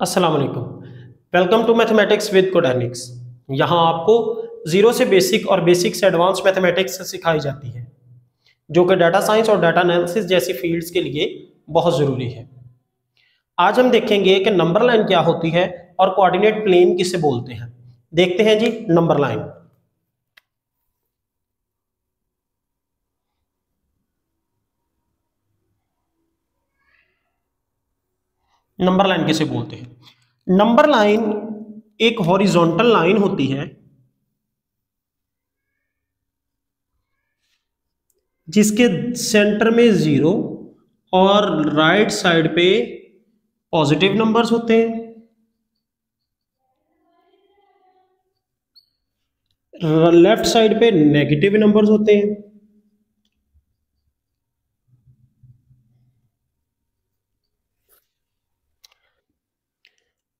अस्सलाम वालेकुम welcome to mathematics with Codenics यहाँ आपको ज़ीरो से बेसिक और बेसिक से एडवांस मैथमेटिक्स सिखाई जाती है, जो कि डाटा साइंस और डाटा एनालिसिस जैसी फील्ड्स के लिए बहुत ज़रूरी है। आज हम देखेंगे कि नंबर लाइन क्या होती है और कोऑर्डिनेट प्लेन किसे बोलते हैं। देखते हैं जी नंबर लाइन नंबर लाइन किसे बोलते हैं? नंबर लाइन एक हॉरिजॉन्टल लाइन होती है, जिसके सेंटर में ज़ीरो और राइट साइड पे पॉजिटिव नंबर्स होते हैं। लेफ़्ट साइड पे नेगेटिव नंबर्स होते हैं।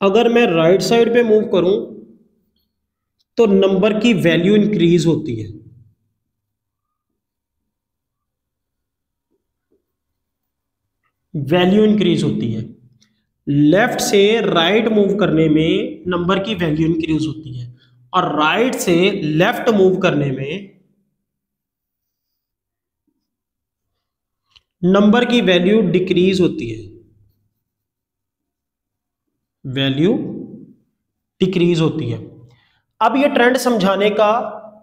अगर मैं राइट साइड पे मूव करूँ तो नंबर की वैल्यू इंक्रीज होती है। वैल्यू इंक्रीज होती है। लेफ़्ट से राइट मूव करने में नंबर की वैल्यू इंक्रीज होती है। और राइट से लेफ़्ट मूव करने में नंबर की वैल्यू डिक्रीज होती है। वैल्यू डिक्रीज होती है। अब ये ट्रेंड समझाने का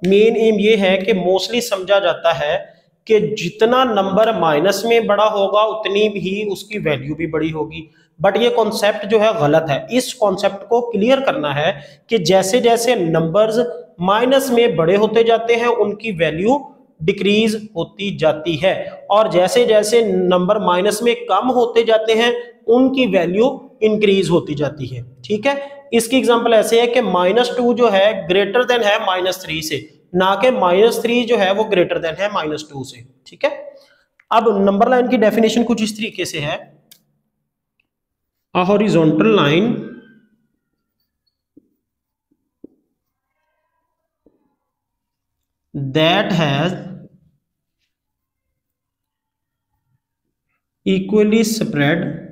मेन एम ये है कि मोस्टली समझा जाता है कि जितना नंबर माइनस में बड़ा होगा, उतनी भी उसकी वैल्यू भी बड़ी होगी। बट ये कॉन्सेप्ट जो है, गलत है। इस कॉन्सेप्ट को क्लियर करना है कि जैसे जैसे नंबर्स माइनस में बड़े होते जाते हैं, उनकी वैल्यू डिक्रीज होती जाती है। और जैसे जैसे नंबर माइनस में कम होते जाते हैं उनकी वैल्यू इंक्रीज होती जाती है। ठीक है? इसकी एग्जांपल ऐसे है कि माइनस टू जो है ग्रेटर देन है माइनस थ्री से। ना कि माइनस थ्री जो है, वो ग्रेटर देन है माइनस टू से। ठीक है? अब नंबर लाइन की डेफिनेशन कुछ इस तरीके से है। Horizontal line that has equally spread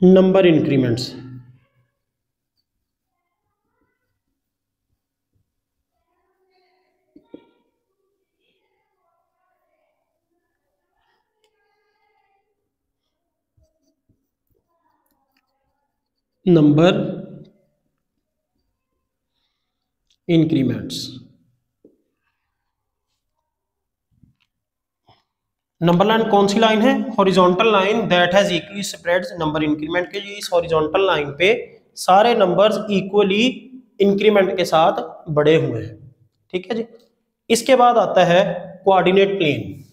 number increments number increments number line कौन सी लाइन है? Horizontal line that has equally spread number increment के इस हॉरिजॉन्टल लाइन पे सारे नंबर्स इक्वली इंक्रीमेंट के साथ बड़े हुए हैं। ठीक है जी? इसके बाद आता है कोऑर्डिनेट प्लेन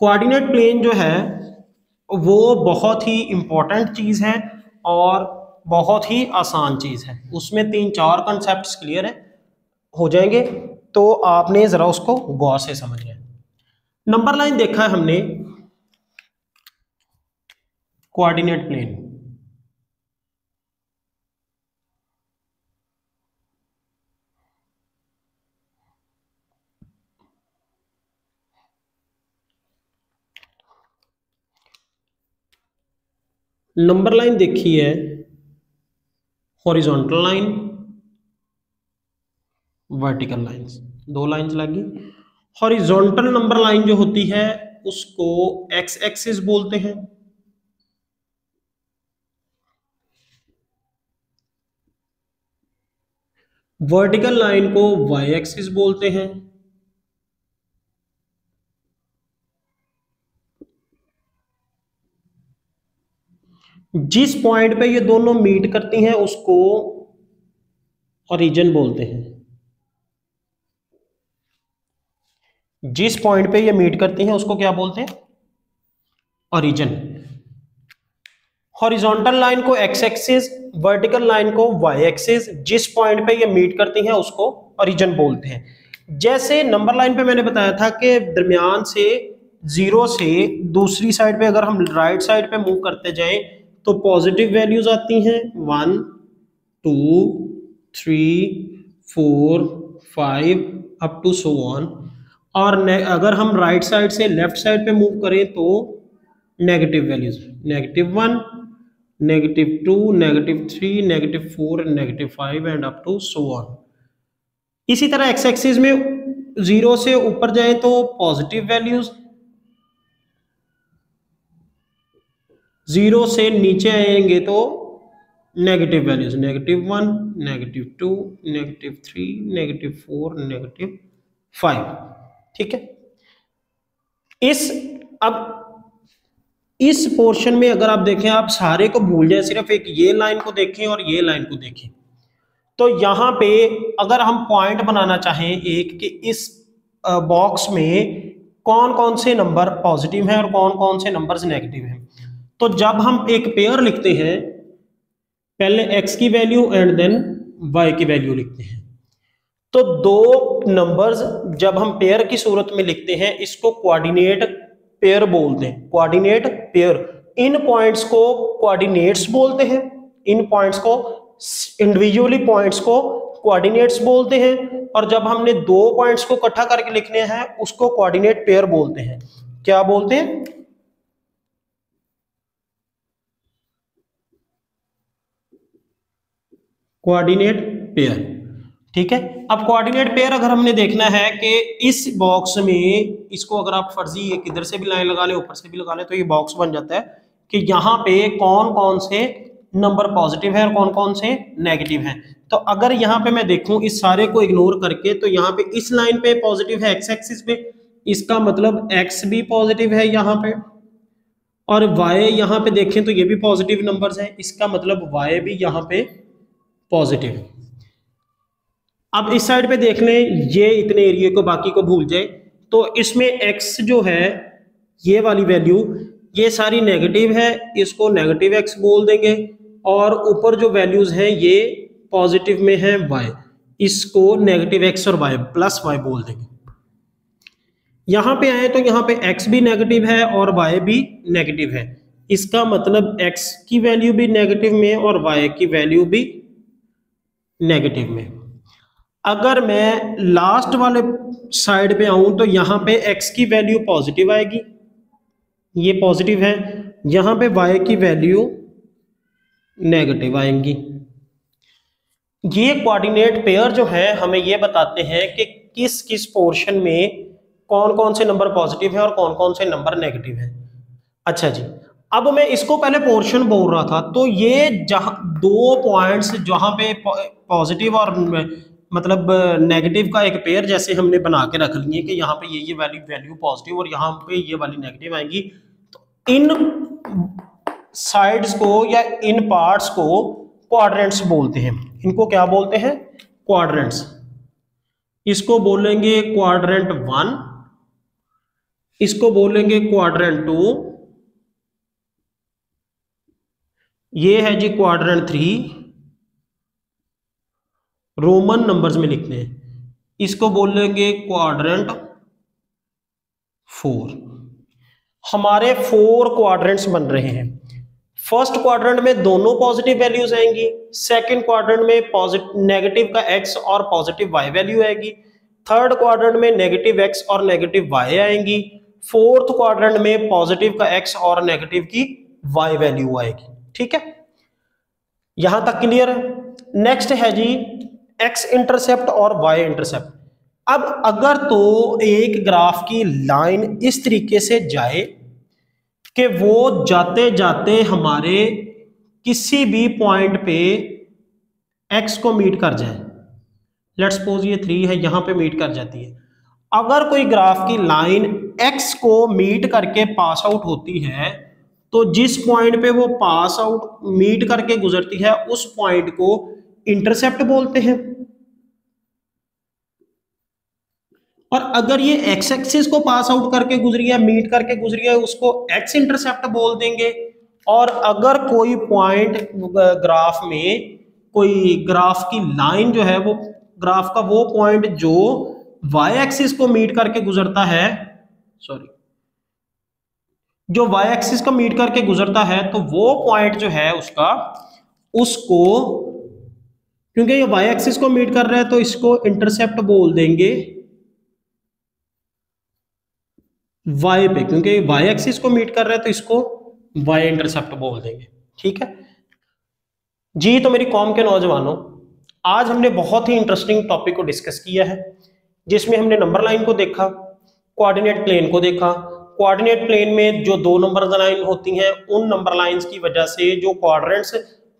कोऑर्डिनेट प्लेन जो है, वो बहुत ही इंपॉर्टेंट चीज़ है और बहुत ही आसान चीज़ है। उसमें तीन चार कंसेप्ट क्लियर है। हो जाएँगे? तो आपने ज़रा उसको गौर से समझ है। नंबर लाइन देखा है हमने। कोऑर्डिनेट प्लेन नंबर लाइन देखी है। हॉरिजॉन्टल लाइन वर्टिकल लाइंस दो लाइंस लगी। हॉरिजॉन्टल नंबर लाइन जो होती है, उसको एक्स एक्सिस बोलते हैं। वर्टिकल लाइन को वाई एक्सिस बोलते हैं। जिस पॉइंट पे ये दोनों मीट करती हैं, उसको ओरिजिन बोलते हैं। जिस पॉइंट पे ये मीट करती हैं, उसको क्या बोलते हैं? ओरिजिन हॉरिजॉन्टल लाइन को एक्स एक्सिस वर्टिकल लाइन को वाई एक्सिस जिस पॉइंट पे ये मीट करती हैं, उसको ओरिजिन बोलते हैं। जैसे नंबर लाइन पे मैंने बताया था कि दरमियान से ज़ीरो से दूसरी साइड पे अगर हम राइट साइड पे मूव करते जाएँ तो पॉजिटिव वैल्यूज़ आती हैं। One two three four five up to so on और अगर हम राइट right साइड से लेफ़्ट साइड पे मूव करें तो negative values negative one negative two negative three negative four negative five and up to so on इसी तरह x axis में ज़ीरो से ऊपर जाए तो पॉजिटिव वैल्यूज़ ज़ीरो से नीचे आएँगे तो negative values negative one negative two negative three negative four negative five ठीक है? इस, अब, इस पोर्शन में अगर आप देखें, आप सारे को भूल जाए, सिर्फ़ एक ये लाइन को देखें और ये लाइन को देखें। तो यहाँ पे अगर हम पॉइंट बनाना चाहें एक कि इस बॉक्स में कौन कौन से नंबर पॉजिटिव हैं और कौन कौन से नंबर्स नेगेटिव हैं। तो जब हम एक पेयर लिखते हैं, पहले x की वैल्यू एंड देन y की वैल्यू लिखते हैं। तो दो नंबर्स जब हम पेयर की सूरत में लिखते हैं, इसको कोऑर्डिनेट पेयर बोलते हैं। कोऑर्डिनेट पेयर इन पॉइंट्स को कोऑर्डिनेट्स बोलते हैं। इन पॉइंट्स को इंडिविजुअली पॉइंट्स को कोऑर्डिनेट्स बोलते हैं। और जब हमने दो पॉइंट्स को इकट्ठा करके लिखने हैं, उसको कोऑर्डिनेट पेयर बोलते हैं। क्या बोलते हैं? कोऑर्डिनेट पेयर ठीक है? अब कोऑर्डिनेट पेयर अगर हमने देखना है कि इस बॉक्स में इसको अगर आप फर्जी एक इधर से भी लाइन लगा ले, ऊपर से भी लगा ले तो ये बॉक्स बन जाता है कि यहाँ पे कौन कौन से नंबर पॉजिटिव है और कौन कौन से नेगेटिव हैं। तो अगर यहाँ पे मैं देखूँ, इस सारे को इग्नोर करके तो यहाँ पे इस लाइन पे पॉजिटिव है एक्स एक्सिस पे इसका मतलब एक्स भी पॉजिटिव है यहाँ पे और वाई यहाँ पे देखें तो ये भी पॉजिटिव नंबर्स है। इसका मतलब वाई भी यहाँ पे पॉजिटिव है अब इस साइड पे देख लें, ये इतने एरिए को, बाकी को भूल जाए। तो इसमें एक्स जो है, ये वाली वैल्यू ये सारी नेगेटिव है, इसको नेगेटिव एक्स बोल देंगे और ऊपर जो वैल्यूज़ हैं, ये पॉजिटिव में है वाई इसको नेगेटिव एक्स और वाई प्लस वाई बोल देंगे। यहाँ पे आए तो यहाँ पे एक्स भी नेगेटिव है और वाई भी नेगेटिव है। इसका मतलब एक्स की वैल्यू भी नेगेटिव में और वाई की वैल्यू भी नेगेटिव में। अगर मैं लास्ट वाले साइड पे आऊँ तो यहाँ पे एक्स की वैल्यू पॉजिटिव आएगी। ये पॉजिटिव है। यहाँ पे वाई की वैल्यू नेगेटिव आएँगी। ये कोऑर्डिनेट पेयर जो है, हमें ये बताते हैं कि किस किस पोर्शन में कौन कौन से नंबर पॉजिटिव है और कौन कौन से नंबर नेगेटिव है। अच्छा जी, अब मैं इसको पहले पोर्शन बोल रहा था तो ये जहाँ, दो पॉइंट्स जहाँ पे पॉजिटिव और मतलब नेगेटिव का एक पेयर जैसे हमने बना के रख लिए कि यहाँ पे ये ये वैल्यू वैल्यू पॉजिटिव और यहाँ पे ये वाली नेगेटिव आएँगी। तो इन साइड्स को या इन पार्ट्स को क्वाड्रेंट्स बोलते हैं। इनको क्या बोलते हैं? क्वाड्रेंट्स इसको बोलेंगे क्वाड्रेंट वन इसको बोलेंगे क्वाड्रेंट टू ये है जी क्वाड्रेंट थ्री रोमन नंबर्स में लिखते हैं। इसको बोलेंगे क्वाड्रेंट फोर हमारे फोर क्वाड्रेंट्स बन रहे हैं। फ़र्स्ट क्वाड्रेंट में दोनों पॉजिटिव वैल्यूज़ आएँगी। सेकंड क्वाड्रेंट में पॉजिटिव नेगेटिव का एक्स और पॉजिटिव वाई वैल्यू आएगी। थर्ड क्वाड्रेंट में नेगेटिव एक्स और नेगेटिव वाई आएँगी। फोर्थ क्वाड्रेंट में पॉजिटिव का एक्स और नेगेटिव की वाई वैल्यू आएगी। ठीक है? यहाँ तक क्लियर है। नेक्स्ट है जी एक्स इंटरसेप्ट और वाई इंटरसेप्ट अब अगर तो एक ग्राफ की लाइन इस तरीके से जाए कि वो जाते जाते हमारे किसी भी पॉइंट पे एक्स को मीट कर जाए। लेट्स सपोज़ ये थ्री है, यहाँ पे मीट कर जाती है। अगर कोई ग्राफ की लाइन एक्स को मीट करके पास आउट होती है तो जिस पॉइंट पे वो पास आउट मीट करके गुजरती है, उस पॉइंट को इंटरसेप्ट बोलते हैं। और अगर ये एक्स एक्सिस को पास आउट करके गुजरी है मीट करके गुजरी है, उसको एक्स इंटरसेप्ट बोल देंगे। और अगर कोई पॉइंट ग्राफ में कोई ग्राफ की लाइन जो है, वो ग्राफ का वो पॉइंट जो वाई एक्सिस को मीट करके गुजरता है सॉरी जो वाई एक्सिस को मीट करके गुजरता है तो वो पॉइंट जो है उसका, उसको, क्योंकि ये वाई एक्सिस को मीट कर रहा है तो इसको इंटरसेप्ट बोल देंगे। वाई पे, क्योंकि वाई एक्सिस को मीट कर रहा है तो इसको वाई इंटरसेप्ट बोल देंगे। ठीक है? जी तो मेरी कॉम के नौजवानों, आज हमने बहुत ही इंटरेस्टिंग टॉपिक को डिस्कस किया है, जिसमें हमने नंबर लाइन को देखा कोऑर्डिनेट प्लेन को देखा। कोऑर्डिनेट प्लेन में जो दो नंबर लाइन होती हैं, उन नंबर लाइंस की वजह से जो क्वाड्रेंट्स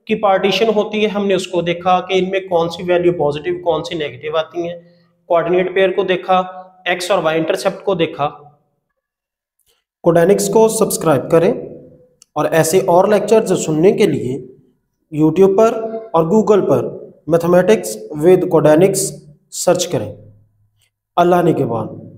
की पार्टीशन होती है, हमने उसको देखा कि इनमें कौन सी वैल्यू पॉजिटिव कौन सी नेगेटिव आती हैं। कोऑर्डिनेट पेयर को देखा एक्स और वाई इंटरसेप्ट को देखा। कोडेनिक्स को सब्सक्राइब करें और ऐसे और लेक्चर्स सुनने के लिए यूट्यूब पर और गूगल पर मैथमेटिक्स विद कोडेनिक्स सर्च करें। अल्लाह ने के बाद।